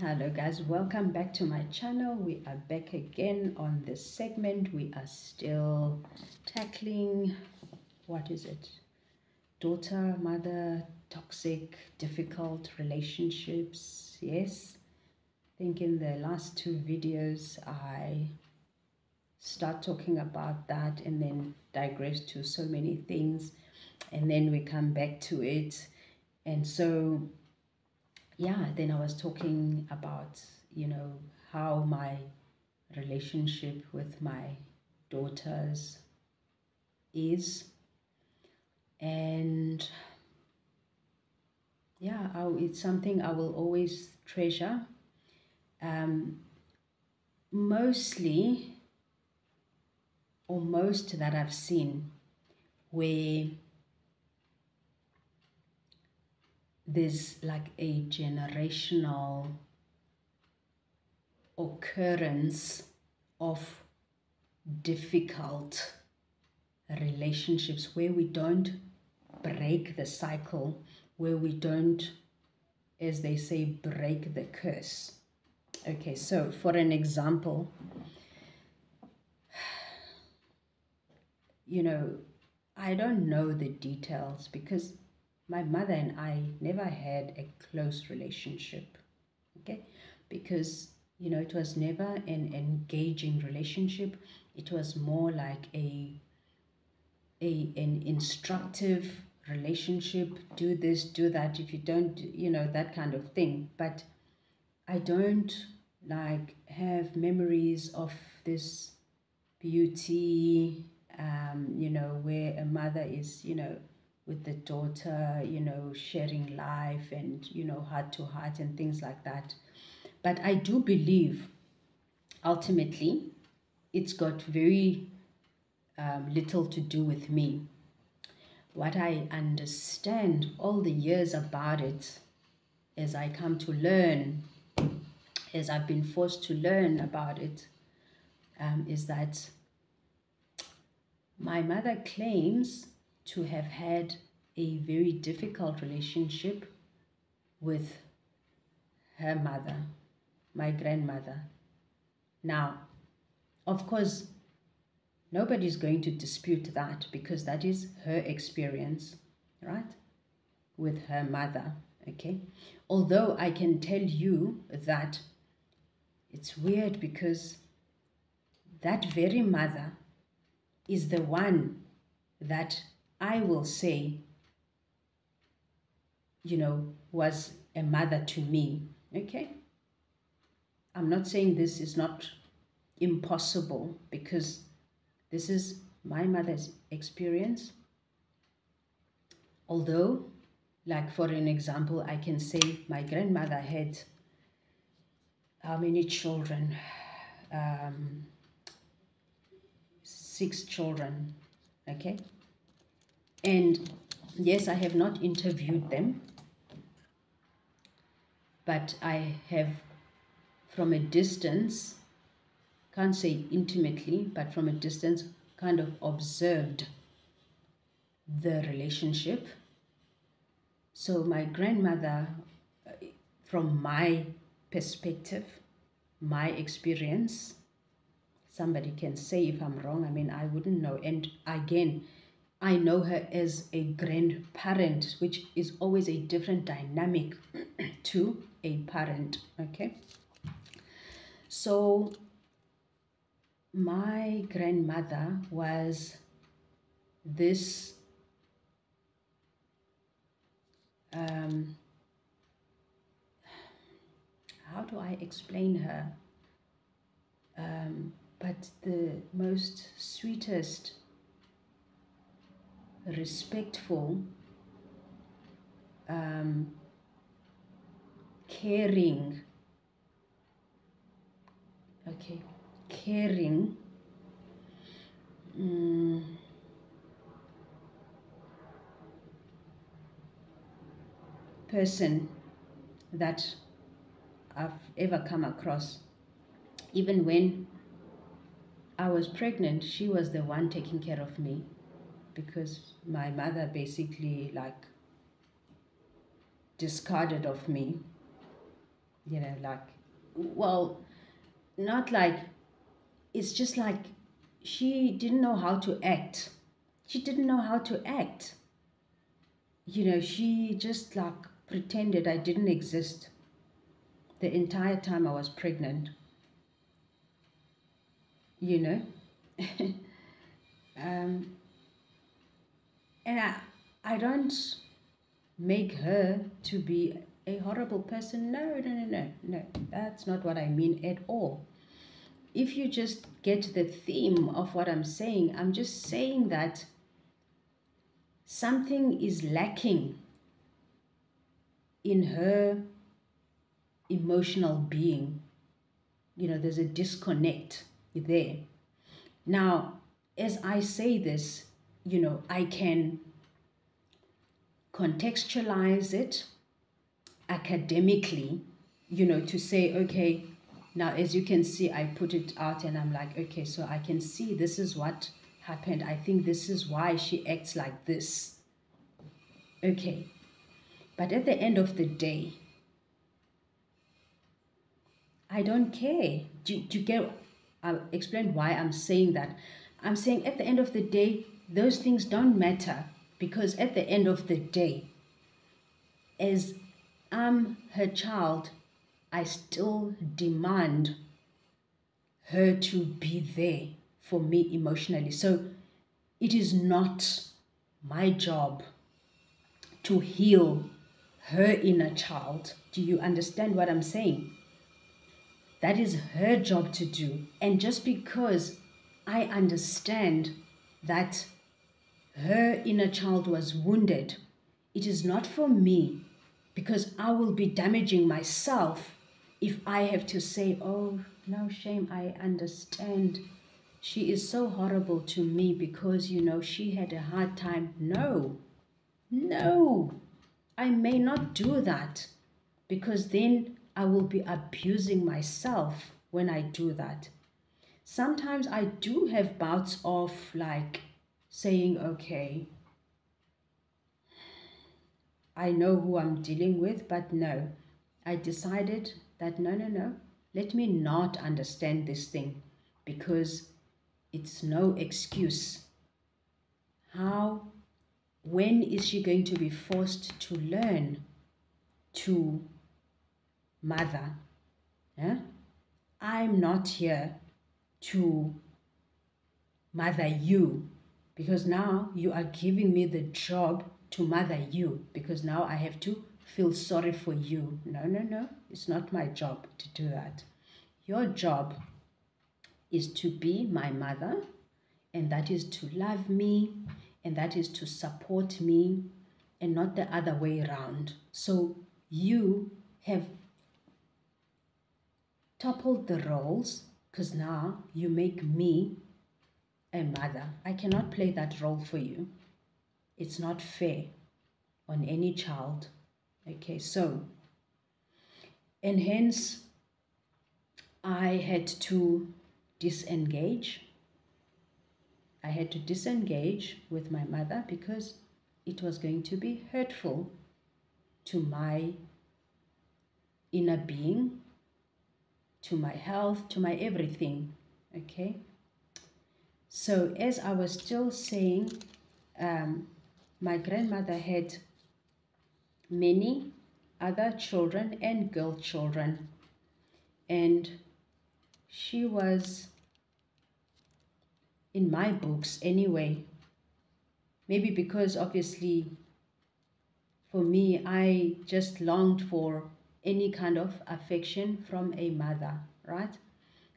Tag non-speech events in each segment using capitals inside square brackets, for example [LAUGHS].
hello guys. Welcome back to my channel. We are back again on this segment. We are still tackling what is it? Daughter mother toxic difficult relationships. Yes. I think in the last two videos i start talking about that and then digress to so many things and then we come back to it. And so yeah, then I was talking about, you know, how my relationship with my daughters is. And yeah, I, it's something I will always treasure. Um, mostly, or most that I've seen, where there's like a generational occurrence of difficult relationships where we don't break the cycle, where we don't, as they say, break the curse. Okay, so for an example, [SIGHS] you know, I don't know the details because my mother and I never had a close relationship. Okay, because you know it was never an engaging relationship. It was more like a a an instructive relationship. Do this, do that. If you don't, you know that kind of thing. But I don't like have memories of this beauty um, you know, where a mother is, you know, with the daughter, you know, sharing life and, you know, heart to heart and things like that. But I do believe ultimately it's got very um, little to do with me. What I understand all the years about it as I come to learn, as I've been forced to learn about it, um, is that my mother claims to have had a very difficult relationship with her mother, my grandmother. Now, of course, nobody's going to dispute that because that is her experience, right? With her mother, okay? Although I can tell you that it's weird because that very mother is the one that I will say, you know, was a mother to me. Okay? I'm not saying this is not impossible because this is my mother's experience. Although, like for an example, I can say my grandmother had how many children? Um, six children. Okay? And yes, I have not interviewed them, but I have, from a distance, can't say intimately, but from a distance, kind of observed the relationship. So, my grandmother, from my perspective, my experience, somebody can say if I'm wrong, I mean, I wouldn't know. And again, I know her as a grandparent, which is always a different dynamic [CLEARS THROAT] to a parent. Okay. So, my grandmother was this um, how do I explain her? Um, but the most sweetest respectful, um, caring, okay, caring, um, person that I've ever come across. Even when I was pregnant, she was the one taking care of me because my mother basically like discarded of me you know, like, well, not like, it's just like she didn't know how to act. She didn't know how to act. You know, she just like pretended I didn't exist the entire time I was pregnant. You know? [LAUGHS] um, and I, I don't make her to be a horrible person. No, no, no, no, no. That's not what I mean at all. If you just get the theme of what I'm saying, I'm just saying that something is lacking in her emotional being. You know, there's a disconnect there. Now, as I say this, you know, I can contextualize it academically, you know, to say, okay, now as you can see, I put it out and I'm like, okay, so I can see this is what happened. I think this is why she acts like this. Okay. But at the end of the day, I don't care. Do, do you get? I'll explain why I'm saying that. I'm saying at the end of the day, those things don't matter because at the end of the day, as I'm her child, I still demand her to be there for me emotionally. So it is not my job to heal her inner child. Do you understand what I'm saying? That is her job to do. And just because I understand that her inner child was wounded, it is not for me because I will be damaging myself if I have to say, oh, no shame, I understand. She is so horrible to me because, you know, she had a hard time. No, no, I may not do that because then I will be abusing myself when I do that. Sometimes I do have bouts of like saying, okay, I know who I'm dealing with, but no, I decided that no, no, no, let me not understand this thing because it's no excuse. How, when is she going to be forced to learn to mother? Yeah? I'm not here to mother you because now you are giving me the job to mother you because now I have to feel sorry for you. No, no, no. It's not my job to do that. Your job is to be my mother, and that is to love me, and that is to support me, and not the other way around. So you have toppled the roles because now you make me a mother. I cannot play that role for you. It's not fair on any child. Okay, so, and hence I had to disengage. I had to disengage with my mother because it was going to be hurtful to my inner being, to my health, to my everything. Okay. So, as I was still saying, um, my grandmother had many other children and girl children, and she was, in my books anyway, maybe because obviously for me, I just longed for any kind of affection from a mother, right?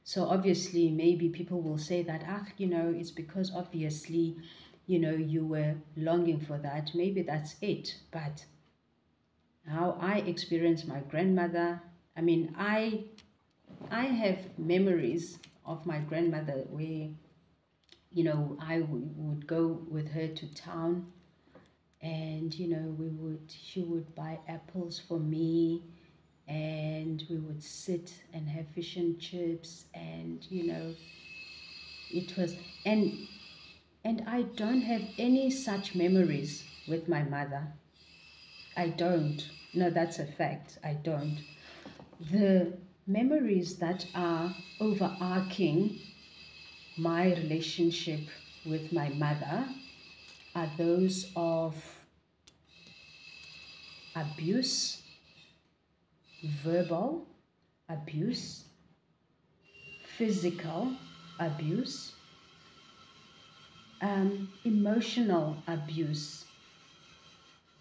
So obviously, maybe people will say that, ah, you know, it's because obviously you know you were longing for that. Maybe that's it. But how i experienced my grandmother i mean i i have memories of my grandmother where you know I would go with her to town and you know we would she would buy apples for me and we would sit and have fish and chips and you know it was and and I don't have any such memories with my mother. I don't. No, that's a fact. I don't. the memories that are overarching my relationship with my mother are those of abuse, verbal abuse, physical abuse, um, emotional abuse.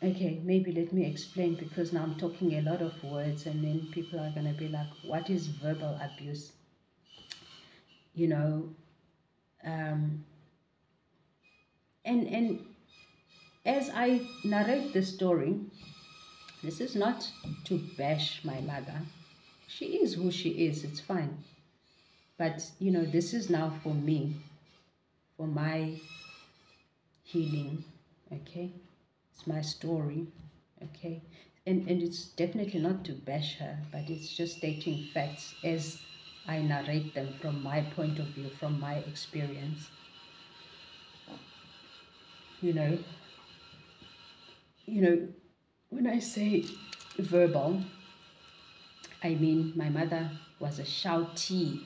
Okay, maybe let me explain because now I'm talking a lot of words and then people are going to be like, what is verbal abuse? You know, um, and and as I narrate the story, this is not to bash my mother. She is who she is, it's fine. But you know, this is now for me, for my healing, okay? It's my story, okay? And, and it's definitely not to bash her, but it's just stating facts as I narrate them from my point of view, from my experience. You know, you know, when I say verbal, I mean my mother was a shouty.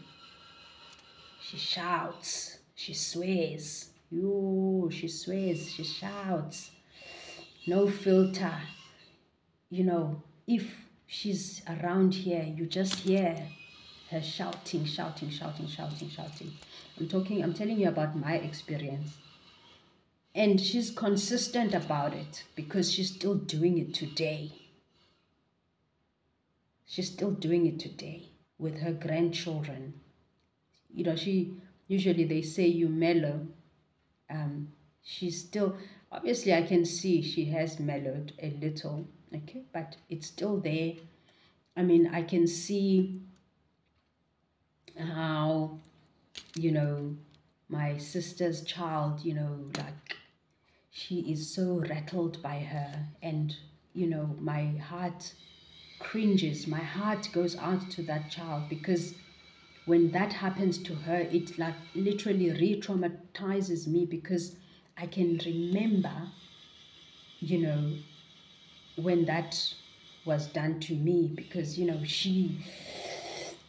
She shouts, she swears. You, she swears, she shouts. No filter. You know, if she's around here, you just hear her shouting, shouting, shouting, shouting, shouting. I'm talking, I'm telling you about my experience. And she's consistent about it because she's still doing it today. She's still doing it today with her grandchildren. You know, she usually they say you mellow. Um, she's still obviously I can see she has mellowed a little, okay, but it's still there. I mean, I can see how, you know, my sister's child, you know, like she is so rattled by her, and, you know, my heart cringes, my heart goes out to that child because when that happens to her, it like literally re traumatizes me because I can remember, you know, when that was done to me because, you know, she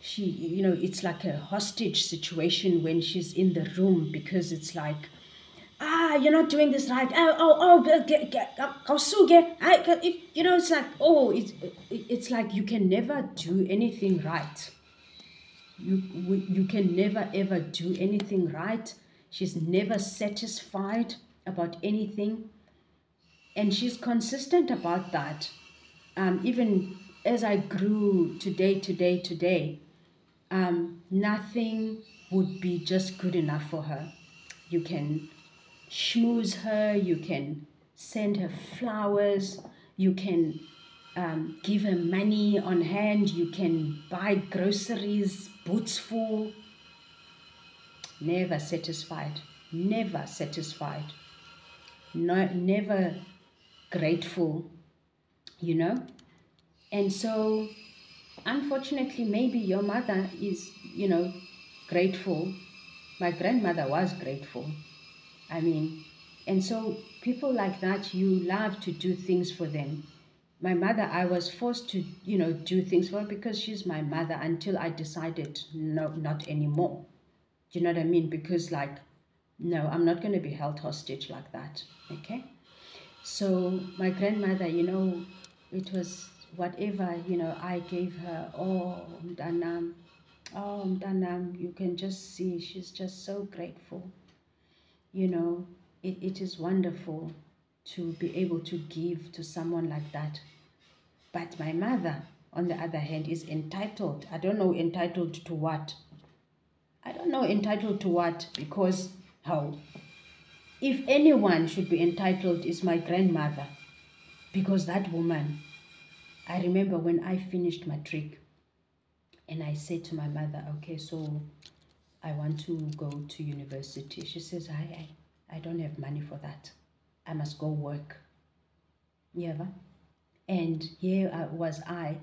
she you know it's like a hostage situation when she's in the room because it's like ah you're not doing this right. Oh oh oh get get get I you know it's like oh it's it's like you can never do anything right. You you can never ever do anything right. She's never satisfied about anything and she's consistent about that. Um, even as i grew today today today um, nothing would be just good enough for her. You can schmooze her, you can send her flowers, you can um, give her money on hand, you can buy groceries, boots full. Never satisfied, never satisfied, no, never grateful, you know? And so unfortunately, maybe your mother is, you know, grateful. My grandmother was grateful. I mean, and so people like that, you love to do things for them. My mother, I was forced to, you know, do things for her because she's my mother until I decided, no, not anymore. Do you know what I mean? Because, like, no, I'm not going to be held hostage like that. Okay? So, my grandmother, you know, it was whatever you know I gave her. Oh, Mdanam, oh Mdanam, you can just see she's just so grateful. You know, it, it is wonderful to be able to give to someone like that. But my mother, on the other hand, is entitled. I don't know entitled to what. I don't know entitled to what because how. If anyone should be entitled is my grandmother because that woman I remember when I finished my trick and I said to my mother, okay, so I want to go to university. She says, I, I, I don't have money for that. I must go work. Yeah. And here uh, was I.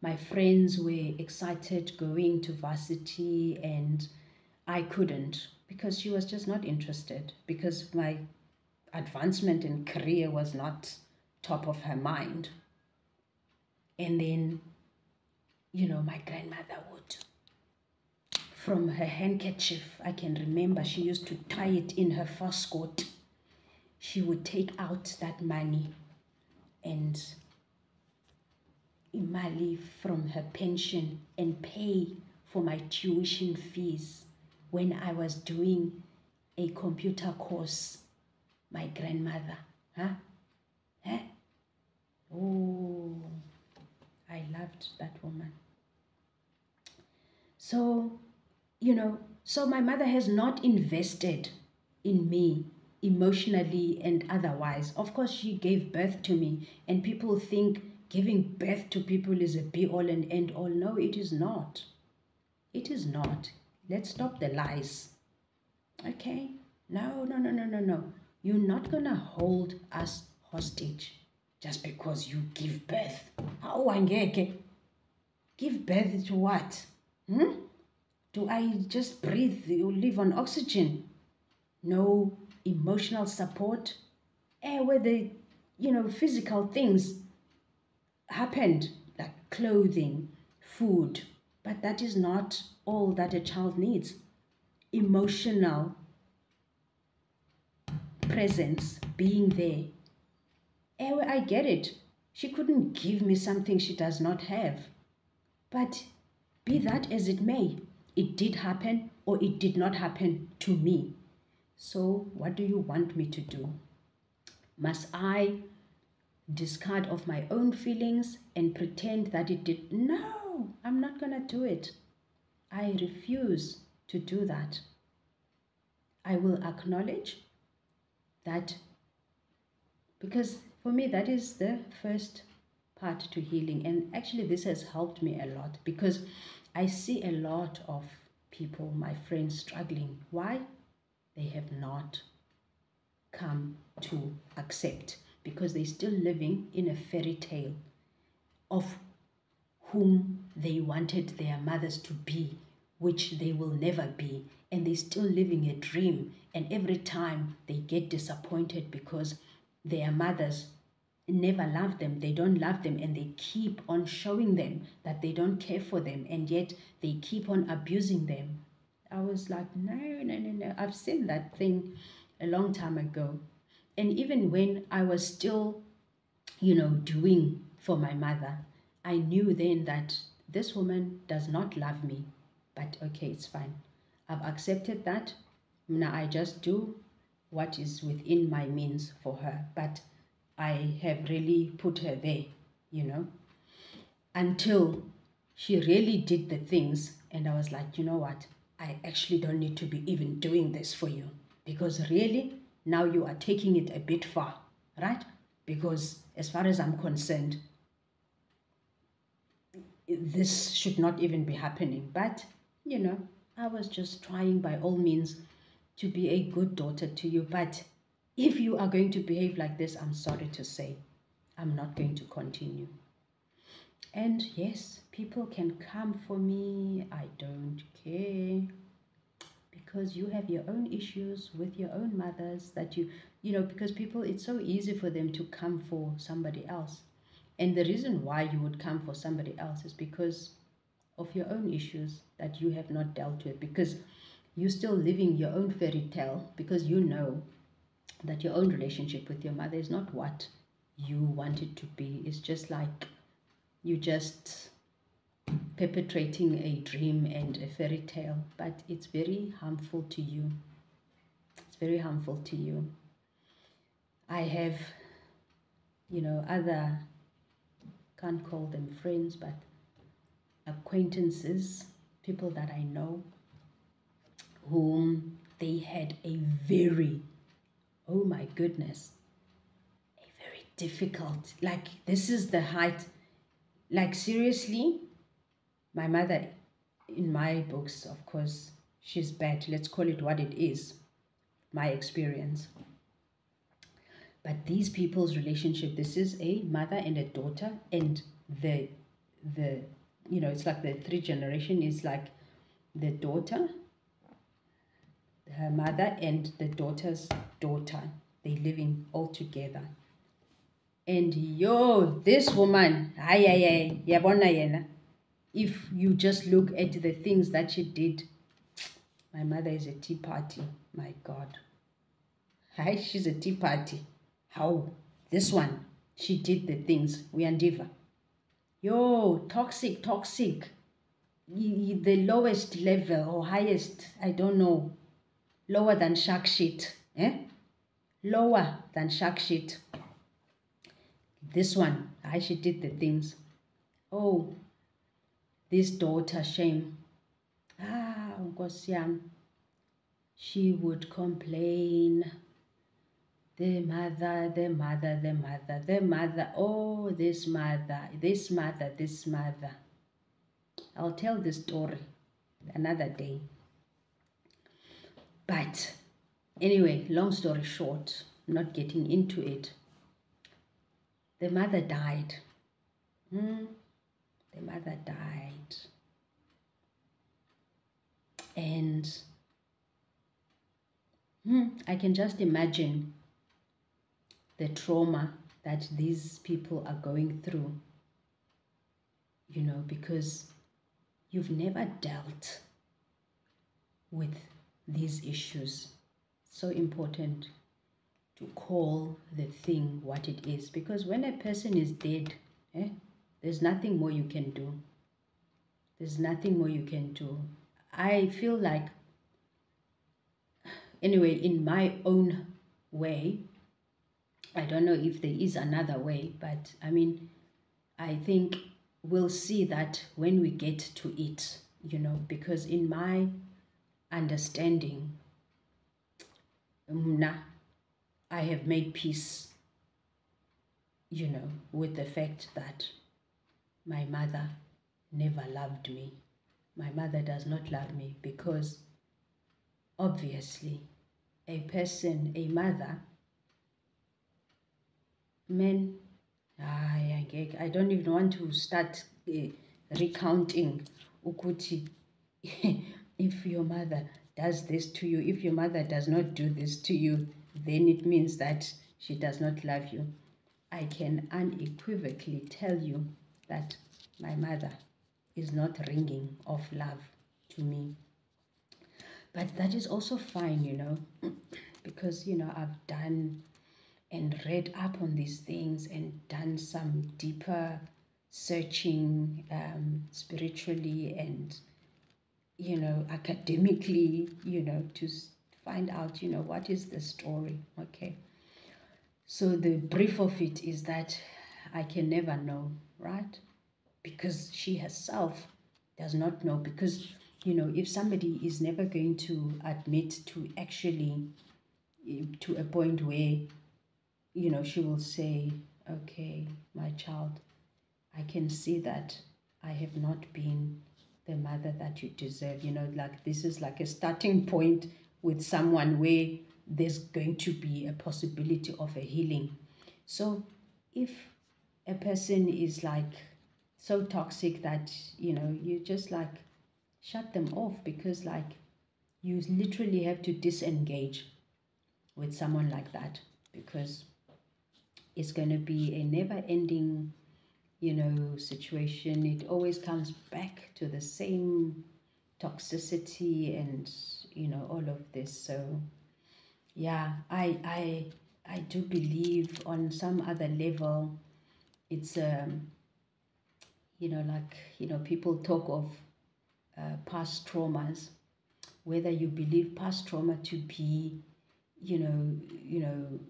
My friends were excited going to varsity and I couldn't because she was just not interested because my advancement in career was not top of her mind and then you know, my grandmother would. From her handkerchief, I can remember she used to tie it in her first coat. She would take out that money and imali from her pension and pay for my tuition fees when I was doing a computer course. My grandmother, huh? Huh? Oh, I loved that woman. So, you know, so my mother has not invested in me emotionally and otherwise. Of course, she gave birth to me, and people think giving birth to people is a be all and end all. No, it is not. It is not. Let's stop the lies. Okay? No, no, no, no, no, no. You're not going to hold us hostage just because you give birth. How? Give birth to what? Hmm? Do I just breathe You live on oxygen? No emotional support. Eh, where the, you know, physical things happened, like clothing, food, but that is not all that a child needs. Emotional presence, being there. Eh, I get it. She couldn't give me something she does not have. But be that as it may, it did happen or it did not happen to me. So, what do you want me to do? Must I discard of my own feelings and pretend that it did. No, I'm not going to do it. I refuse to do that. I will acknowledge that because for me, that is the first part to healing. And actually, this has helped me a lot because I see a lot of people, my friends, struggling. Why? They have not come to accept because they're still living in a fairy tale of whom they wanted their mothers to be, which they will never be. And they're still living a dream. And every time they get disappointed because their mothers never love them, they don't love them, and they keep on showing them that they don't care for them, and yet they keep on abusing them. I was like, no, no, no, no. I've seen that thing a long time ago. And even when I was still, you know, doing for my mother, I knew then that this woman does not love me. But okay, it's fine. I've accepted that. Now I just do what is within my means for her. But I have really put her there, you know, until she really did the things. And I was like, you know what? I actually don't need to be even doing this for you because really now you are taking it a bit far, right? Because as far as I'm concerned, this should not even be happening. But, you know, I was just trying by all means to be a good daughter to you. But if you are going to behave like this, I'm sorry to say, I'm not going to continue. And yes, people can come for me. I don't care because you have your own issues with your own mothers that you you know because people it's so easy for them to come for somebody else and the reason why you would come for somebody else is because of your own issues that you have not dealt with because you're still living your own fairy tale because you know that your own relationship with your mother is not what you want it to be it's just like you just perpetrating a dream and a fairy tale, but it's very harmful to you. It's very harmful to you. I have, you know, other, can't call them friends, but acquaintances, people that I know, whom they had a very, oh my goodness, a very difficult, like this is the height, like seriously, my mother, in my books, of course, she's bad. Let's call it what it is, my experience. But these people's relationship, this is a mother and a daughter, and the the you know, it's like the three generation is like the daughter, her mother, and the daughter's daughter. They living all together. And yo, this woman, ay ay ay, yabona yena if you just look at the things that she did, my mother is a tea party. My God. Hi, she's a tea party. How? This one, she did the things. We diva. Yo, toxic, toxic. The lowest level or highest, I don't know. Lower than shark shit. Eh? Lower than shark shit. This one, I she did the things. Oh, this daughter, shame. Ah, Nkosiam. She would complain. The mother, the mother, the mother, the mother. Oh, this mother, this mother, this mother. I'll tell the story another day. But anyway, long story short, not getting into it. The mother died. Hmm? The mother died. And hmm, I can just imagine the trauma that these people are going through, you know, because you've never dealt with these issues. So important to call the thing what it is because when a person is dead, eh, there's nothing more you can do. There's nothing more you can do. I feel like, anyway, in my own way, I don't know if there is another way, but I mean, I think we'll see that when we get to it, you know, because in my understanding, nah, I have made peace, you know, with the fact that my mother never loved me. My mother does not love me because obviously a person, a mother, men, I, I don't even want to start uh, recounting ukuti [LAUGHS] if your mother does this to you, if your mother does not do this to you, then it means that she does not love you. I can unequivocally tell you that my mother is not ringing of love to me. But that is also fine, you know, [CLEARS THROAT] because, you know, I've done and read up on these things and done some deeper searching um, spiritually and, you know, academically, you know, to find out, you know, what is the story, okay? So the brief of it is that I can never know right? Because she herself does not know. Because, you know, if somebody is never going to admit to actually eh, to a point where, you know, she will say, okay, my child, I can see that I have not been the mother that you deserve. You know, like this is like a starting point with someone where there's going to be a possibility of a healing. So if a person is like so toxic that you know you just like shut them off because like you literally have to disengage with someone like that because it's going to be a never ending you know situation it always comes back to the same toxicity and you know all of this. So yeah i i i do believe on some other level it's um, you know like you know people talk of uh, past traumas whether you believe past trauma to be you know you know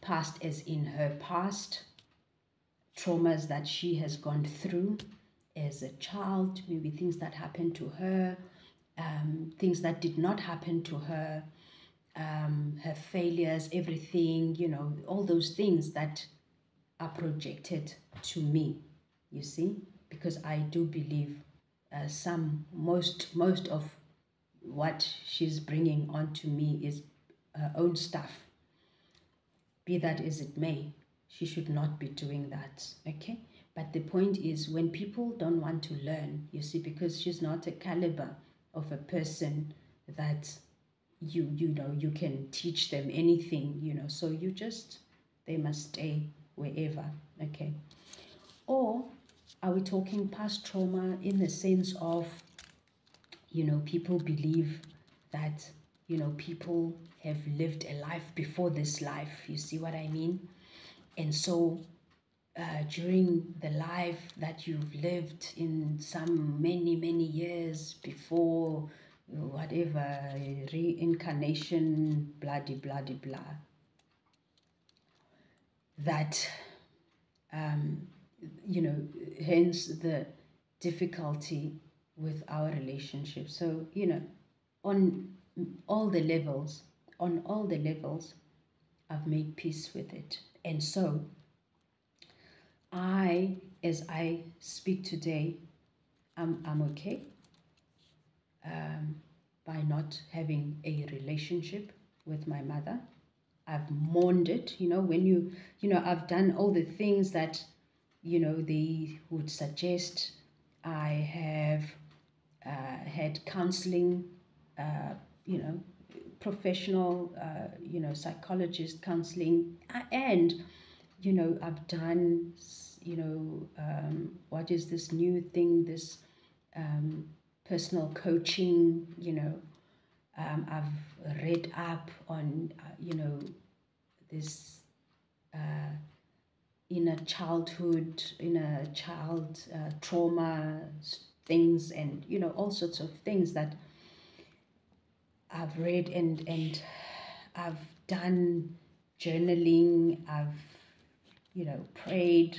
past as in her past traumas that she has gone through as a child maybe things that happened to her um, things that did not happen to her um, her failures everything you know all those things that are projected to me you see? Because i do believe uh, some most most of what she's bringing onto me is her own stuff be that as it may she should not be doing that okay but the point is when people don't want to learn you see because she's not a caliber of a person that you you know you can teach them anything you know so you just they must stay wherever okay or are we talking past trauma in the sense of, you know, people believe that, you know, people have lived a life before this life? You see what I mean? And so uh, during the life that you've lived in some many, many years before whatever reincarnation, bloody, bloody, blah, that, um, you know, hence the difficulty with our relationship. So, you know, on all the levels, on all the levels, I've made peace with it. And so, I, as I speak today, I'm, I'm okay um, by not having a relationship with my mother. I've mourned it, you know, when you, you know, I've done all the things that, you know, they would suggest. I have uh, had counseling, uh, you know, professional, uh, you know, psychologist counseling, and, you know, I've done, you know, um, what is this new thing, this um, personal coaching, you know, um, I've read up on, uh, you know, this uh, inner childhood, inner child uh, trauma things, and you know all sorts of things that I've read and and I've done journaling. I've you know prayed.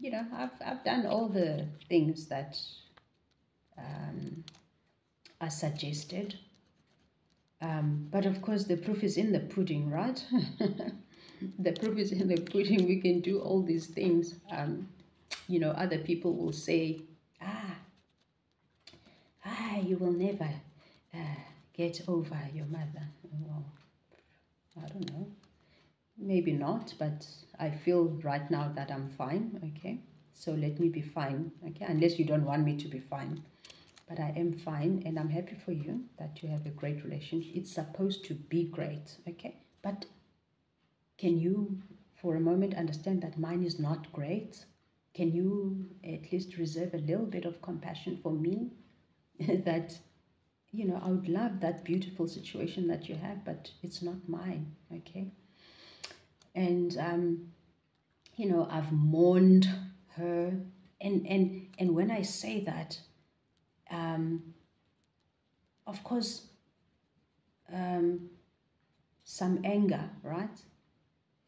You know I've I've done all the things that um, are suggested um, but of course, the proof is in the pudding, right? [LAUGHS] the proof is in the pudding. We can do all these things. Um, you know, other people will say, ah, ah, you will never uh, get over your mother. Well, I don't know. Maybe not, but I feel right now that I'm fine, okay? So let me be fine, okay? Unless you don't want me to be fine but I am fine and I'm happy for you that you have a great relationship. It's supposed to be great, okay? But can you, for a moment, understand that mine is not great? Can you at least reserve a little bit of compassion for me? [LAUGHS] that, you know, I would love that beautiful situation that you have, but it's not mine, okay? And, um, you know, I've mourned her. And, and, and when I say that, um, of course, um, some anger, right?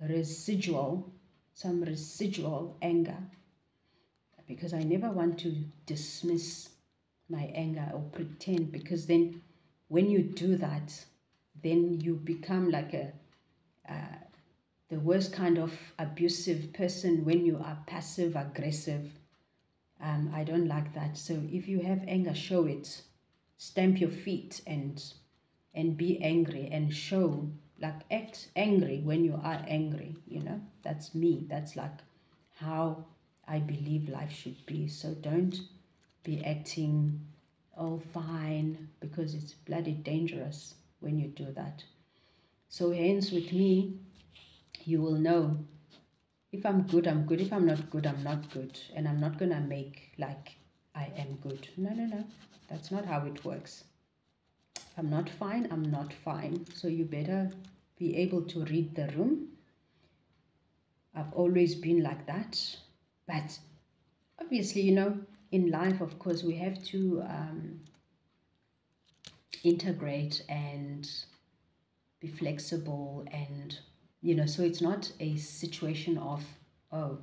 Residual, some residual anger, because I never want to dismiss my anger or pretend, because then when you do that, then you become like a uh, the worst kind of abusive person when you are passive aggressive um, I don't like that. So if you have anger, show it. Stamp your feet and and be angry and show like act angry when you are angry. You know that's me. That's like how I believe life should be. So don't be acting all fine because it's bloody dangerous when you do that. So hence with me, you will know if I'm good, I'm good. If I'm not good, I'm not good. And I'm not going to make like I am good. No, no, no. That's not how it works. If I'm not fine, I'm not fine. So you better be able to read the room. I've always been like that. But obviously, you know, in life, of course, we have to um, integrate and be flexible and you know so it's not a situation of oh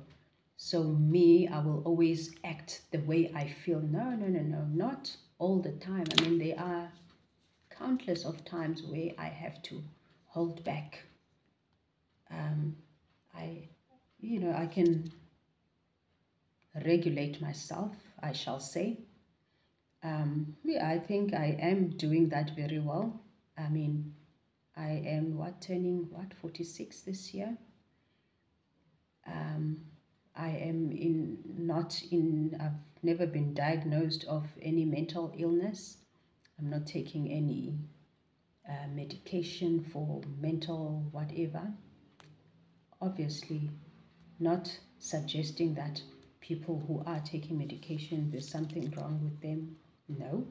so me i will always act the way i feel. No no no no not all the time. I mean there are countless of times where i have to hold back. Um, i you know i can regulate myself i shall say um, yeah, i think i am doing that very well i mean I am what turning what 46 this year. Um, I am in not in I've never been diagnosed of any mental illness. I'm not taking any uh, medication for mental whatever. Obviously, not suggesting that people who are taking medication, there's something wrong with them. No,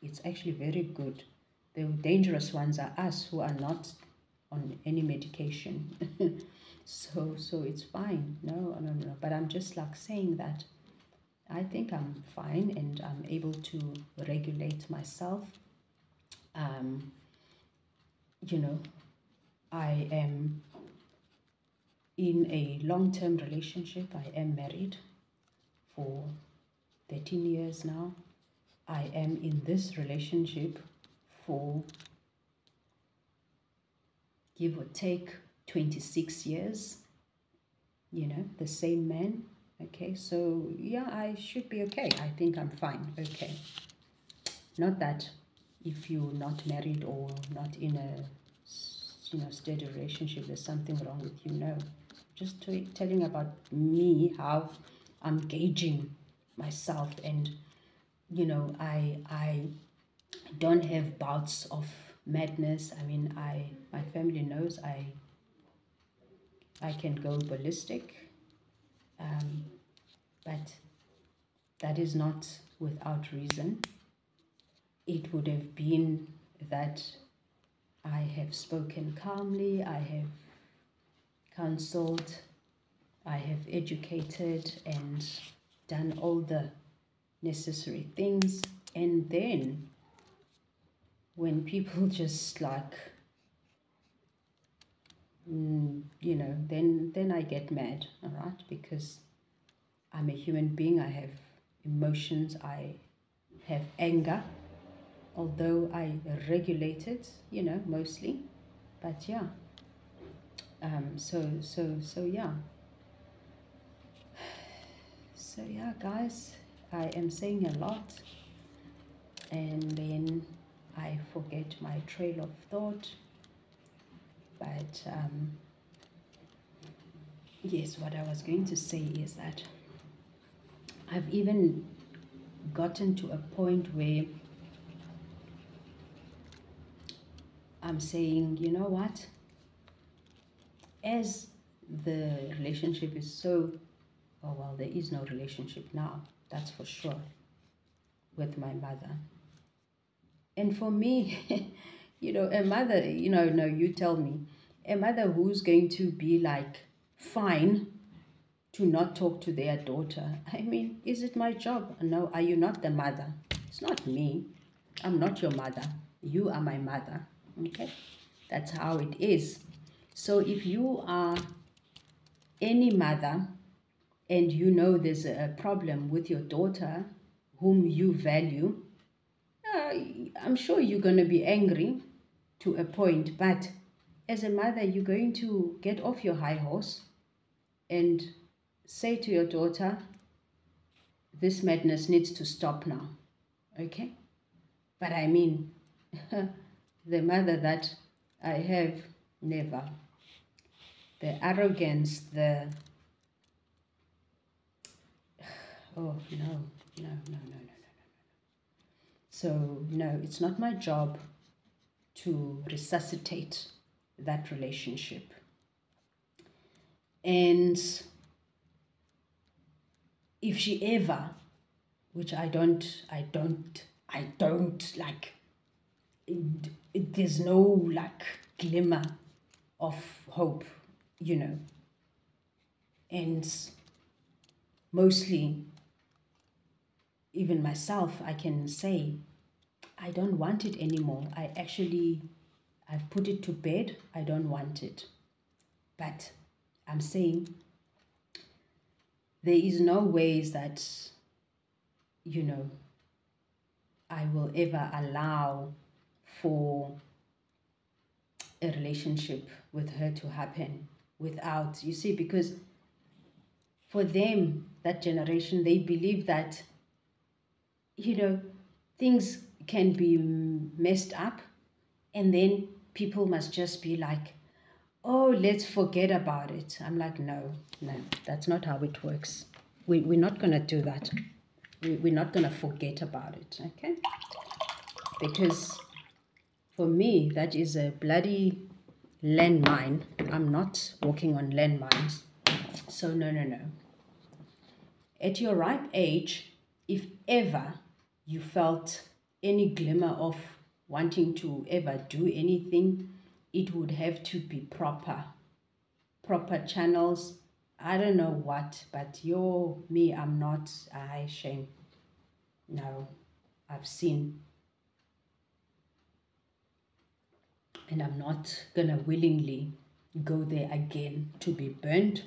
it's actually very good. The dangerous ones are us who are not on any medication. [LAUGHS] so so it's fine. No, no, no. no. But I'm just like saying that I think I'm fine and I'm able to regulate myself. Um, you know, I am in a long term relationship. I am married for 13 years now. I am in this relationship for give or take 26 years. You know, the same man. Okay, so yeah, I should be okay. I think I'm fine. Okay. Not that if you're not married or not in a you know steady relationship, there's something wrong with you. No, just telling about me how I'm gauging myself and you know I I don't have bouts of madness. I mean I my family knows I I can go ballistic. Um, but that is not without reason. It would have been that I have spoken calmly, I have counseled, I have educated and done all the necessary things. And then when people [LAUGHS] just like, mm, you know, then, then I get mad, all right? Because I'm a human being, I have emotions, I have anger, although I regulate it, you know, mostly. But yeah. Um, so, so, so yeah. So yeah, guys, I am saying a lot and then I forget my trail of thought. But um, yes, what I was going to say is that I've even gotten to a point where I'm saying, you know what? As the relationship is so, oh well, there is no relationship now, that's for sure, with my mother. And for me, [LAUGHS] you know, a mother, you know, no, you tell me, a mother who's going to be like, fine to not talk to their daughter. I mean, is it my job? No, are you not the mother? It's not me. I'm not your mother. You are my mother. Okay? That's how it is. So if you are any mother and you know there's a problem with your daughter whom you value, uh, I'm sure you're going to be angry to a point. But as a mother, you're going to get off your high horse and say to your daughter, this madness needs to stop now. Okay? But I mean, [LAUGHS] the mother that I have, never. The arrogance, the. Oh, no, no, no, no, no, no, no. So, no, it's not my job to resuscitate that relationship. And if she ever, which I don't, I don't, I don't like, it, it, there's no like glimmer of hope, you know. And mostly, even myself, I can say, I don't want it anymore. I actually, I've put it to bed. I don't want it. But I'm saying there is no ways that you know I will ever allow for a relationship with her to happen without you see because for them that generation they believe that you know things can be messed up and then people must just be like oh, let's forget about it. I'm like, no, no, that's not how it works. We, we're not going to do that. We, we're not going to forget about it, okay? Because for me, that is a bloody landmine. I'm not walking on landmines. So, no, no, no. at your ripe age, if ever you felt any glimmer of wanting to ever do anything, it would have to be proper. Proper channels. I don't know what, but you're me, I'm not. I shame. No, I've seen. And I'm not gonna willingly go there again to be burnt.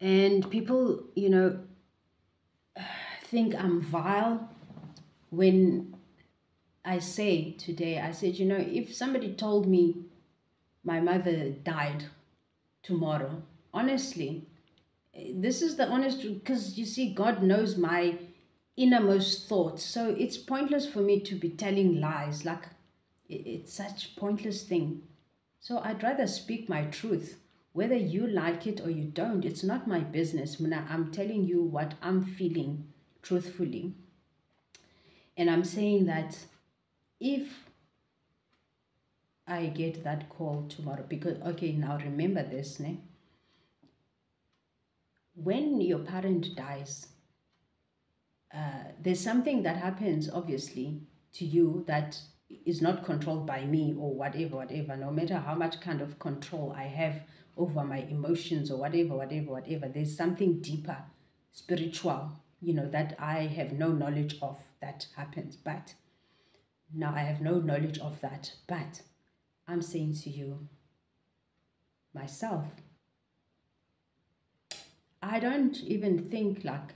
And people, you know, think I'm vile when I say today, I said, you know, if somebody told me my mother died tomorrow, honestly, this is the honest because you see, God knows my innermost thoughts. So it's pointless for me to be telling lies. Like it's such pointless thing. So I'd rather speak my truth. Whether you like it or you don't, it's not my business. I'm telling you what I'm feeling truthfully. And I'm saying that if I get that call tomorrow, because, okay, now remember this, ne? when your parent dies, uh, there's something that happens, obviously, to you that is not controlled by me or whatever, whatever, no matter how much kind of control I have over my emotions or whatever, whatever, whatever, there's something deeper, spiritual, you know, that I have no knowledge of that happens. But now I have no knowledge of that. But I'm saying to you, myself, I don't even think like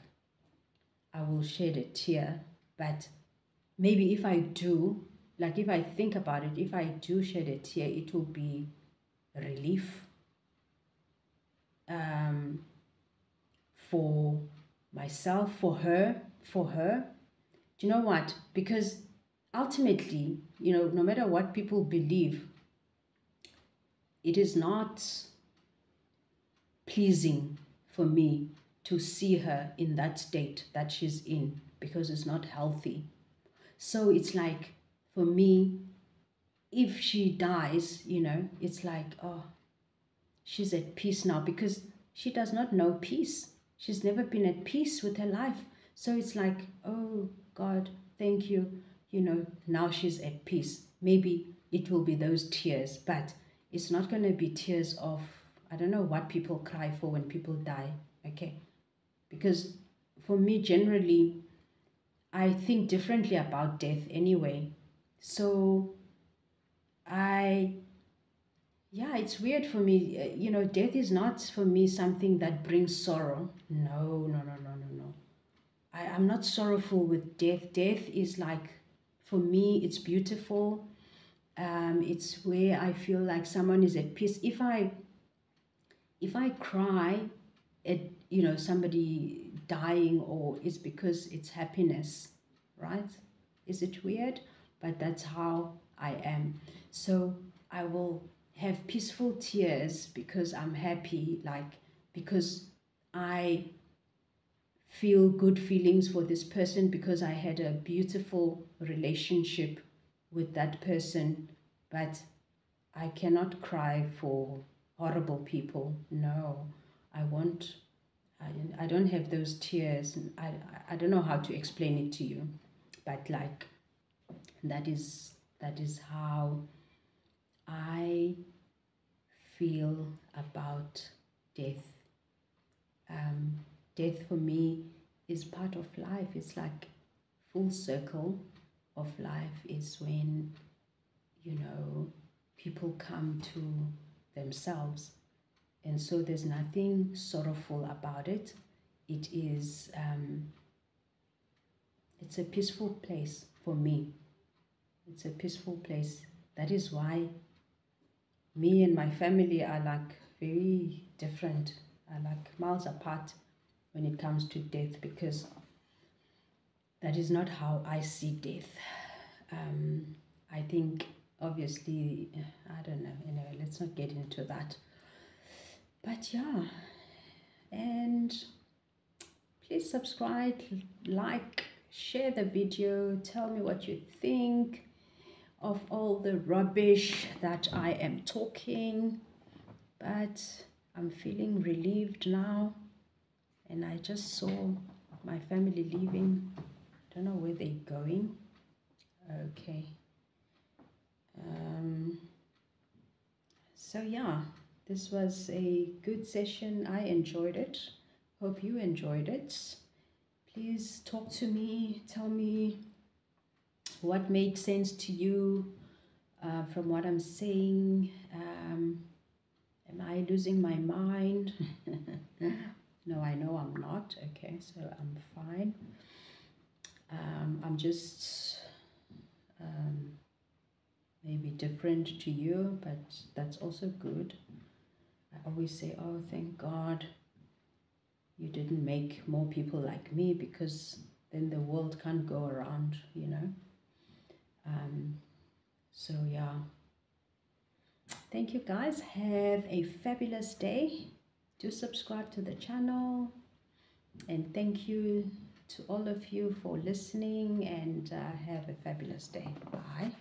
I will shed a tear, but maybe if I do, like if I think about it, if I do shed a tear, it will be relief um, for myself, for her, for her. Do you know what? Because ultimately, you know, no matter what people believe, it is not pleasing for me to see her in that state that she's in because it's not healthy. So it's like, for me, if she dies, you know, it's like, oh, she's at peace now because she does not know peace. She's never been at peace with her life. So it's like, oh God, thank you. You know, now she's at peace. Maybe it will be those tears, but it's not going to be tears of, I don't know what people cry for when people die. Okay. Because for me, generally, I think differently about death anyway. So I yeah, it's weird for me. Uh, you know, death is not for me something that brings sorrow. No, no, no, no, no, no. I, I'm not sorrowful with death. Death is like, for me, it's beautiful. Um, it's where I feel like someone is at peace. If I, if I cry at, you know, somebody dying or it's because it's happiness, right? Is it weird? But that's how I am. So I will have peaceful tears because I'm happy, like because I feel good feelings for this person because I had a beautiful relationship with that person, but I cannot cry for horrible people. No, I want, I, I don't have those tears. I, I don't know how to explain it to you, but like that is, that is how I feel about death. Um, death for me is part of life. It's like full circle of life is when, you know, people come to themselves. And so there's nothing sorrowful about it. It is, um, it's a peaceful place for me. It's a peaceful place. That is why me and my family are like very different, are like miles apart when it comes to death because that is not how I see death. Um, I think obviously, I don't know, anyway, let's not get into that. But yeah, and please subscribe, like, share the video, tell me what you think of all the rubbish that I am talking, but I'm feeling relieved now and I just saw my family leaving. Don't know where they're going. Okay. Um, so yeah, this was a good session. I enjoyed it. Hope you enjoyed it. Please talk to me. Tell me what made sense to you uh, from what I'm saying. Um, am I losing my mind? [LAUGHS] no, I know I'm not. Okay, so I'm fine. Um, I'm just um, maybe different to you, but that's also good. I always say, oh, thank God you didn't make more people like me because then the world can't go around, you know. Um, so, yeah. Thank you guys. Have a fabulous day. Do subscribe to the channel. And thank you to all of you for listening and uh, have a fabulous day. Bye.